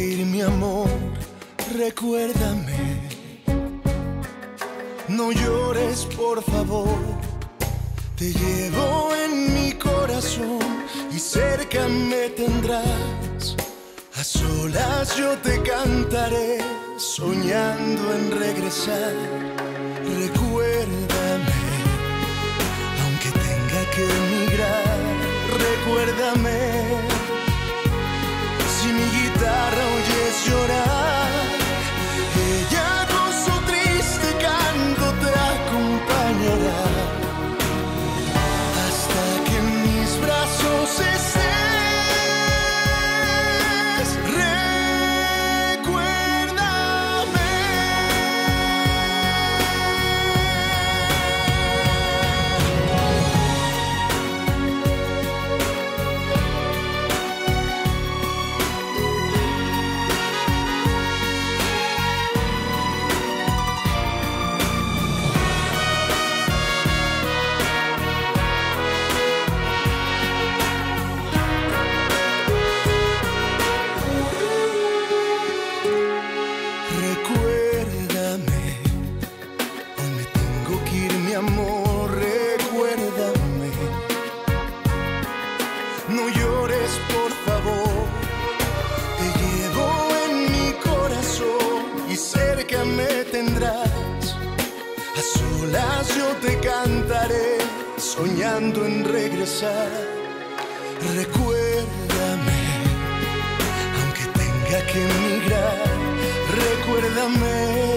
ir, mi amor, recuérdame. No llores, por favor. Te llevo en mi corazón y cerca me tendrás. A solas yo te cantaré, soñando en regresar. Recuérdame, aunque tenga que emigrar, recuérdame. Si mi guitarra amor, recuérdame. No llores, por favor, te llevo en mi corazón y cerca me tendrás. A solas yo te cantaré, soñando en regresar. Recuérdame aunque tenga que emigrar, recuérdame.